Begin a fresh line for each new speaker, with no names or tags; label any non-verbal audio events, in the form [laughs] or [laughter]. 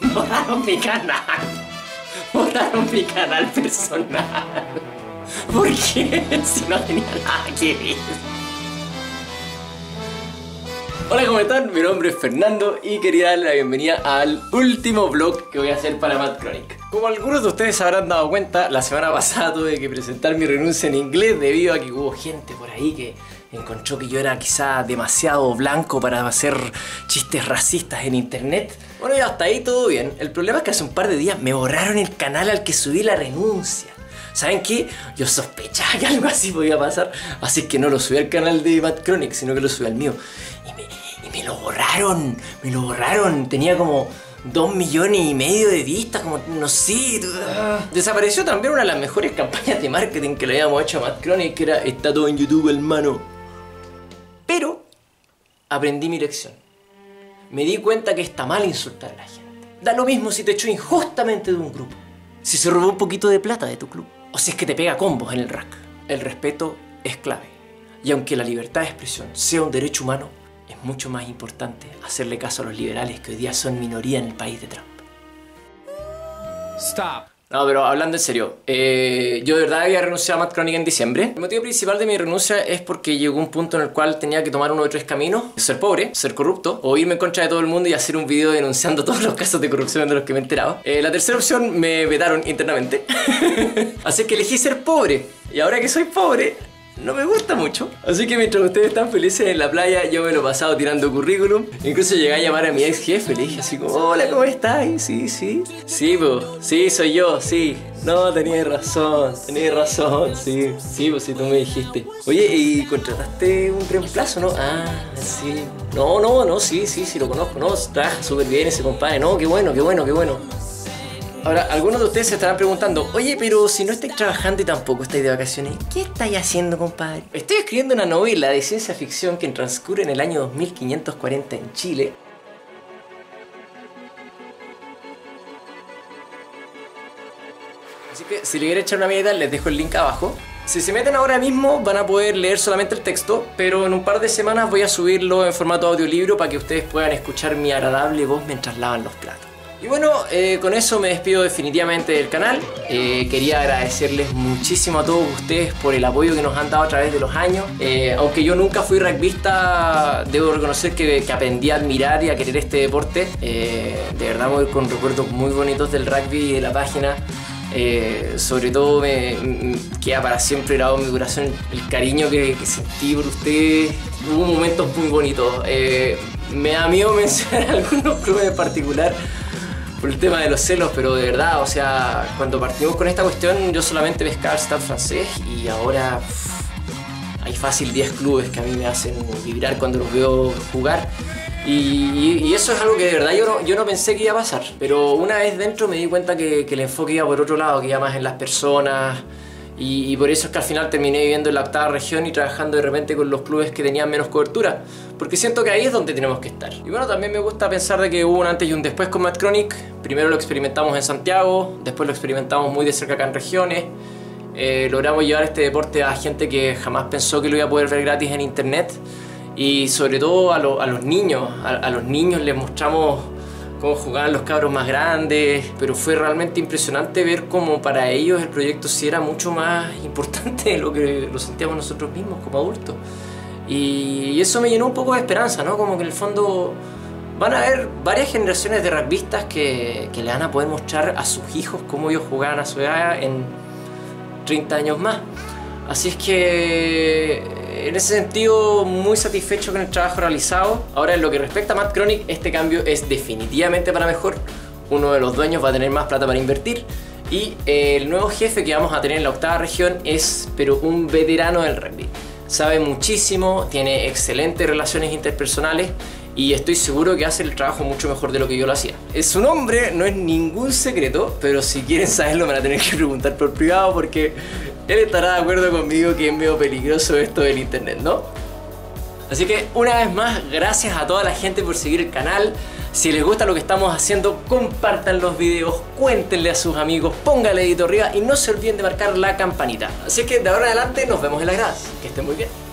Borraron mi canal. Borraron mi canal personal. ¿Por qué? Si no tenía nada que ver. Hola, ¿cómo están? Mi nombre es Fernando y quería darle la bienvenida al último vlog que voy a hacer para Mad Chronic. Como algunos de ustedes habrán dado cuenta, la semana pasada tuve que presentar mi renuncia en inglés debido a que hubo gente por ahí que encontró que yo era quizá demasiado blanco para hacer chistes racistas en internet. Bueno, y hasta ahí todo bien. El problema es que hace un par de días me borraron el canal al que subí la renuncia. ¿Saben qué? Yo sospechaba que algo así podía pasar, así que no lo subí al canal de Bad Chronic, sino que lo subí al mío. Y me, lo borraron, me lo borraron. Tenía como dos millones y medio de vistas, como no sé. Desapareció también una de las mejores campañas de marketing que le habíamos hecho a Bad Chronic, que era Está todo en YouTube, hermano. Aprendí mi lección. Me di cuenta que está mal insultar a la gente. Da lo mismo si te echó injustamente de un grupo. Si se robó un poquito de plata de tu club. O si es que te pega combos en el rack. El respeto es clave. Y aunque la libertad de expresión sea un derecho humano, es mucho más importante hacerle caso a los liberales que hoy día son minoría en el país de Trump.
Stop.
No, pero hablando en serio, eh, yo de verdad había renunciado a Mad Chronic en diciembre. El motivo principal de mi renuncia es porque llegó un punto en el cual tenía que tomar uno de tres caminos. Ser pobre, ser corrupto, o irme en contra de todo el mundo y hacer un video denunciando [laughs] todos los casos de corrupción de los que me he enterado. Eh, la tercera opción me vetaron internamente. [laughs] Así que elegí ser pobre. Y ahora que soy pobre, no me gusta mucho. Así que mientras ustedes están felices en la playa, yo me lo he pasado tirando currículum. Incluso llegué a llamar a mi ex jefe, le dije así como, hola, ¿cómo estás? Sí, sí. Sí, pues, sí, soy yo, sí. No, tenías razón, tenías razón, sí. Sí, pues si tú me dijiste. Oye, ¿y contrataste un reemplazo, no? Ah, sí. No, no, no, sí, sí, sí, lo conozco, no, trabaja súper bien ese compadre. No, qué bueno, qué bueno, qué bueno. Ahora, algunos de ustedes se estarán preguntando, oye, pero si no estáis trabajando y tampoco estáis de vacaciones, ¿qué estáis haciendo, compadre? Estoy escribiendo una novela de ciencia ficción que transcurre en el año 2540 en Chile. Así que si le quieren echar una mirada, les dejo el link abajo. Si se meten ahora mismo van a poder leer solamente el texto, pero en un par de semanas voy a subirlo en formato audiolibro para que ustedes puedan escuchar mi agradable voz mientras lavan los platos. Y bueno, eh, con eso me despido definitivamente del canal. Eh, quería agradecerles muchísimo a todos ustedes por el apoyo que nos han dado a través de los años. Eh, aunque yo nunca fui rugbyista, debo reconocer que, que, aprendí a admirar y a querer este deporte. de verdad voy con recuerdos muy bonitos del rugby y de la página. sobre todo me, me, queda para siempre grabado en mi corazón el cariño que, que sentí por ustedes. Hubo momentos muy bonitos. me da miedo [laughs] mencionar algunos clubes en particular por el tema de los celos, pero de verdad, o sea, cuando partimos con esta cuestión yo solamente pescaba el Stade francés y ahora pff, hay fácil 10 clubes que a mí me hacen vibrar cuando los veo jugar. Y, y, eso es algo que de verdad yo no, yo no pensé que iba a pasar, pero una vez dentro me di cuenta que, que el enfoque iba por otro lado, que iba más en las personas, y, y, por eso es que al final terminé viviendo en la octava región y trabajando de repente con los clubes que tenían menos cobertura. Porque siento que ahí es donde tenemos que estar. Y bueno, también me gusta pensar de que hubo un antes y un después con Mad Chronic. Primero lo experimentamos en Santiago, después lo experimentamos muy de cerca acá en regiones. Eh, logramos llevar este deporte a gente que jamás pensó que lo iba a poder ver gratis en internet. Y sobre todo a, lo, a los niños. A, a los niños les mostramos cómo jugaban los cabros más grandes, pero fue realmente impresionante ver cómo para ellos el proyecto sí era mucho más [laughs] importante de lo que lo sentíamos nosotros mismos como adultos. Y eso me llenó un poco de esperanza, ¿no? Como que en el fondo van a haber varias generaciones de rugbyistas que, que le van a poder mostrar a sus hijos cómo ellos jugaban a su edad en 30 años más. Así es que en ese sentido muy satisfecho con el trabajo realizado. Ahora en lo que respecta a Mad Chronic, este cambio es definitivamente para mejor. Uno de los dueños va a tener más plata para invertir. Y el nuevo jefe que vamos a tener en la octava región es pero un veterano del rugby. Sabe muchísimo, tiene excelentes relaciones interpersonales y estoy seguro que hace el trabajo mucho mejor de lo que yo lo hacía. Su nombre no es ningún secreto, pero si quieren saberlo me van a tener que preguntar por privado porque él estará de acuerdo conmigo que es medio peligroso esto del internet, ¿no? Así que una vez más, gracias a toda la gente por seguir el canal. Si les gusta lo que estamos haciendo, compartan los videos, cuéntenle a sus amigos, pónganle dedito arriba y no se olviden de marcar la campanita. Así que de ahora en adelante nos vemos en la gradas. Que estén muy bien.